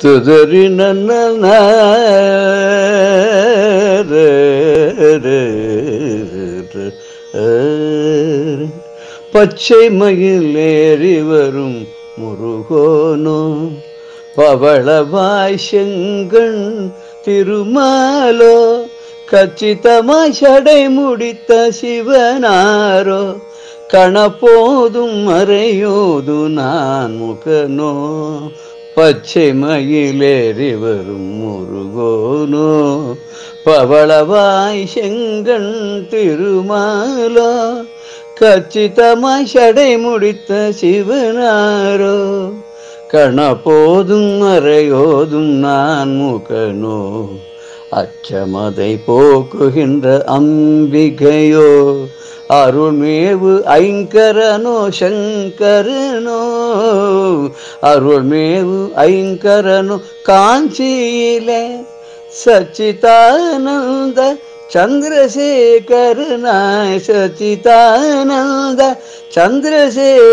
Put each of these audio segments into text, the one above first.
துதறி நன்ன பச்சை மயில் ஏறி வரும் முருகோனோ பவளவாய் செங்கண் திருமாலோ கச்சிதமாய் சடை முடித்த சிவனாரோ கணப்போதும் மறையோது நான் முகனோ பச்சை மயிலேறி வரும் முருகோனோ பவளவாய் செங்கண் திருமாலோ கச்சிதமாய் சடை முடித்த சிவனாரோ. கண போதும் மறையோதும் நான் முகனோ அச்சமதை போக்குகின்ற அம்பிகையோ அருள்மேவு ஐங்கரனோ சங்கரனோ அருள்மேவு ஐங்கரனோ காஞ்சியிலே சச்சிதானந்த சந்திரசேகரனாய் சச்சிதானந்த சந்திரசேகரனாய்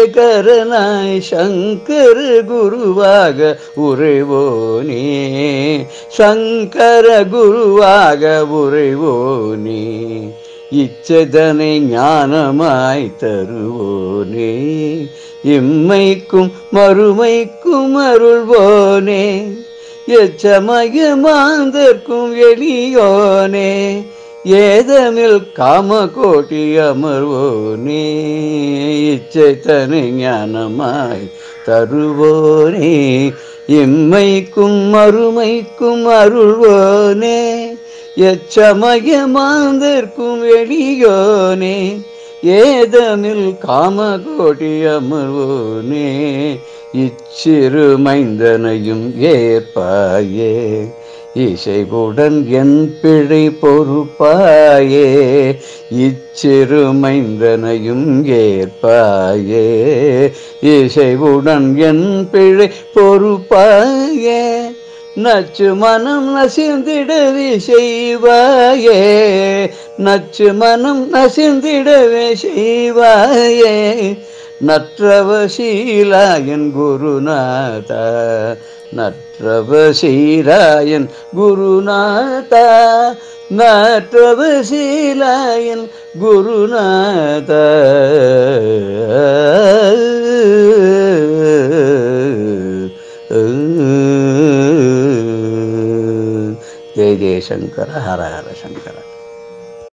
சங்கர் குருவாக உறைவோனே சங்கர குருவாக உறைவோனே. இச்சதனை ஞானமாய் தருவோனே. இம்மைக்கும் மறுமைக்கும் அருள்வோனே. எச்சமய மாந்தர்க்கும் எளியோனே. ஏதமில் காம கோட்டி அமர்வோனே. இச்சைத்தனை ஞானமாய் தருவோனே. இம்மைக்கும் மறுமைக்கும் அருள்வோனே. எச்சமயமாந்திருக்கும் எளியோனே ஏதமில் காமகோட்டி அமர்வோனே இச்சிறு மைந்தனையும் ஏற்பாயே இசைவுடன் என் பிழை பொறுப்பாயே இச்சிறு மைந்தனையும் ஏற்பாயே இசைவுடன் என் பிழை பொறுப்பாயே. நச்சு மனம் நசிந்திடவே செய்வாயே. நச்சு மனம் நசிந்திடவே செய்வாயே. நற்றவசீலாயன் குருநாதா. நற்றவசீலாயன் குருநாதா. நற்றவசீலாயன் குருநாதா. जय जय शंकर हर हर शंकर।